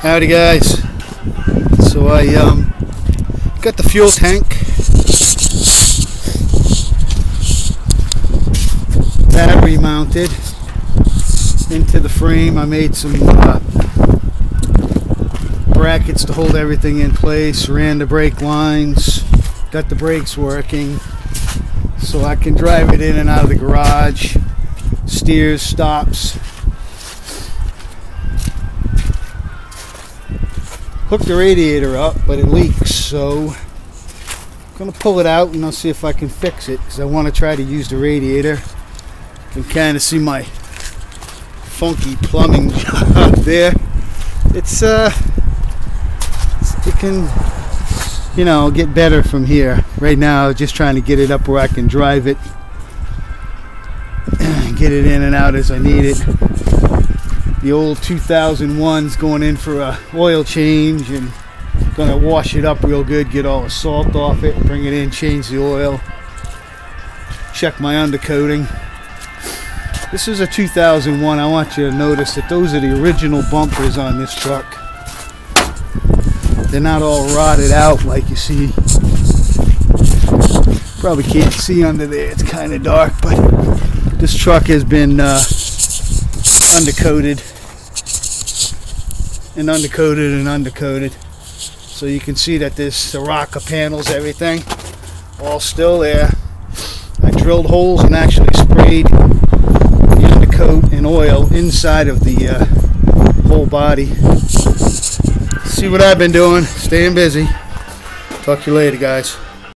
Howdy guys. So I um, got the fuel tank battery mounted into the frame. I made some uh, brackets to hold everything in place, ran the brake lines, got the brakes working so I can drive it in and out of the garage, steers, stops, hooked the radiator up, but it leaks. So I'm gonna pull it out and I'll see if I can fix it because I want to try to use the radiator. You can kind of see my funky plumbing job there. It's uh, it can, you know, get better from here. Right now, just trying to get it up where I can drive it, get it in and out as I need it the old 2001's going in for a oil change and gonna wash it up real good get all the salt off it bring it in change the oil check my undercoating. This is a 2001 I want you to notice that those are the original bumpers on this truck. They're not all rotted out like you see. Probably can't see under there. It's kind of dark but this truck has been uh, undercoated. And undercoated and undercoated. So you can see that this Sirocco panels everything. All still there. I drilled holes and actually sprayed the undercoat and oil inside of the uh, whole body. See what I've been doing. Staying busy. Talk to you later guys